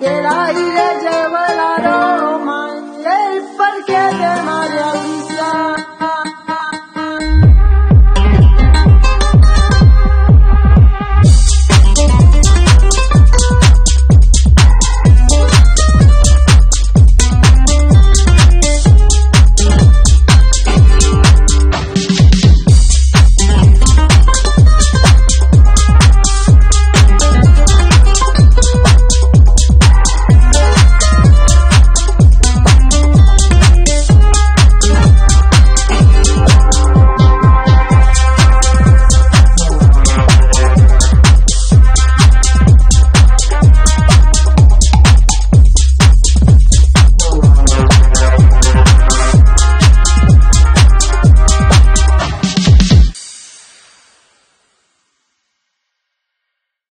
y el aire lleva el aroma y el parque de María